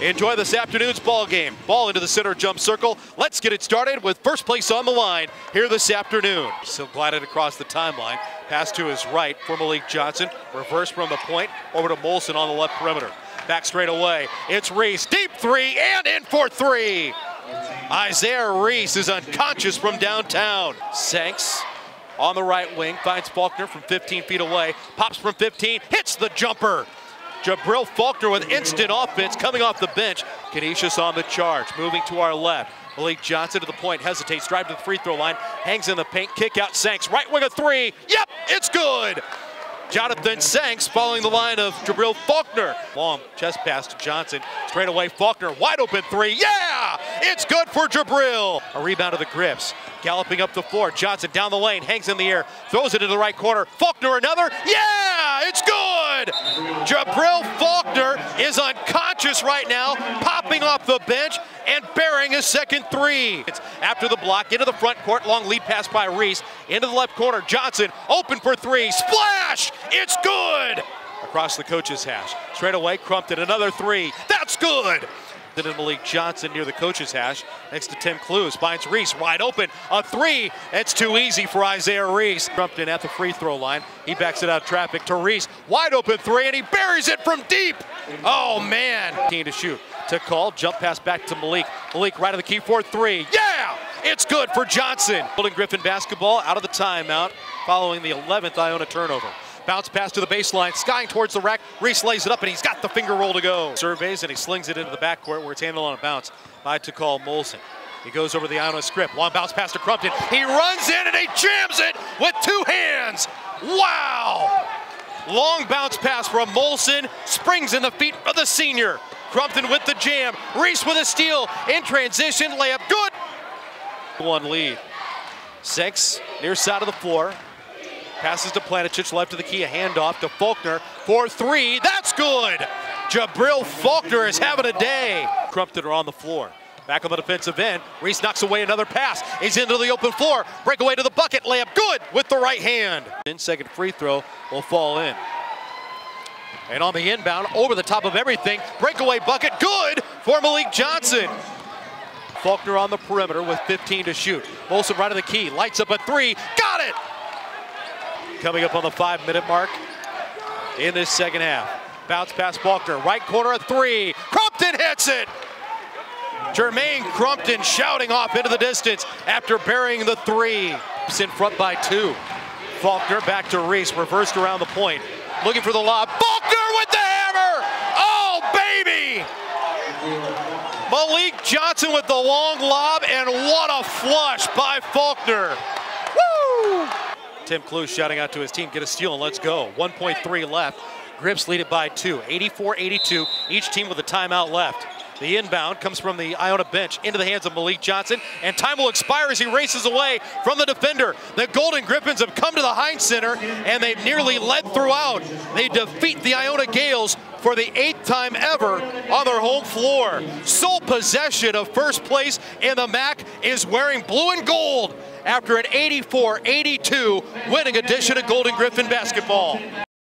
Enjoy this afternoon's ball game. Ball into the center jump circle. Let's get it started with first place on the line here this afternoon. So glided across the timeline. Pass to his right for Malik Johnson. Reverse from the point over to Molson on the left perimeter. Back straight away. It's Reese. Deep three and in for three. Isaiah Reese is unconscious from downtown. Sanks on the right wing finds Faulkner from 15 feet away. Pops from 15, hits the jumper. Jibreel Faulkner with instant offense coming off the bench. Canisius on the charge, moving to our left. Malik Johnson to the point, hesitates, drive to the free throw line, hangs in the paint, kick out Sanks, right wing a three. Yep, it's good. Jonathan Sanks following the line of Jibreel Faulkner. Long chest pass to Johnson. Straight away, Faulkner, wide open three. Yeah! It's good for Jibreel. A rebound to the Griffs. Galloping up the floor. Johnson down the lane, hangs in the air, throws it into the right corner. Faulkner another. Yeah! It's Faulkner is unconscious right now, popping off the bench and bearing his second three. It's after the block, into the front court, long lead pass by Reese, into the left corner, Johnson, open for three, splash! It's good! Across the coach's hash. Straight away, Crumpton, another three. That's good! Then Malik Johnson near the coach's hash next to Tim Cluess. Finds Reese wide open. A three. It's too easy for Isaiah Reese. Crumpton at the free throw line. He backs it out of traffic to Reese. Wide open three, and he buries it from deep. Oh, man. Keen to shoot. To call. Jump pass back to Malik. Malik right of the key for three. Yeah! It's good for Johnson. Golden Griffin basketball out of the timeout following the 11th Iona turnover. Bounce pass to the baseline, skying towards the rack. Reese lays it up, and he's got the finger roll to go. Surveys, and he slings it into the backcourt where it's handled on a bounce by Takal Molson. He goes over the Iona script. Long bounce pass to Crumpton. He runs in and he jams it with two hands. Wow! Long bounce pass from Molson. Springs in the feet of the senior. Crumpton with the jam. Reese with a steal. In transition, layup good. One lead. Six, near side of the floor. Passes to Planicic, left of the key, a handoff to Faulkner for three. That's good. Jibreel Faulkner is having a day. Crumpton are on the floor. Back on the defensive end. Reese knocks away another pass. He's into the open floor. Breakaway to the bucket. Layup good with the right hand. Then second free throw will fall in. And on the inbound, over the top of everything, breakaway bucket good for Malik Johnson. Faulkner on the perimeter with 15 to shoot. Molson right of the key, lights up a three, got it! Coming up on the five minute mark in this second half. Bounce pass Faulkner, right corner a three. Crumpton hits it! Jermaine Crumpton shouting off into the distance after burying the three. It's in front by two. Faulkner back to Reese, reversed around the point. Looking for the lob. Faulkner with the hammer! Oh, baby! Malik Johnson with the long lob, and what a flush by Faulkner. Tim Cluess shouting out to his team, get a steal and let's go. 1.3 left. Griffs lead it by two, 84-82, each team with a timeout left. The inbound comes from the Iona bench into the hands of Malik Johnson, and time will expire as he races away from the defender. The Golden Griffins have come to the Hynes Center, and they've nearly led throughout. They defeat the Iona Gaels for the eighth time ever on their home floor. Sole possession of first place in the MAAC is wearing blue and gold after an 84-82 winning edition of Golden Griffin basketball.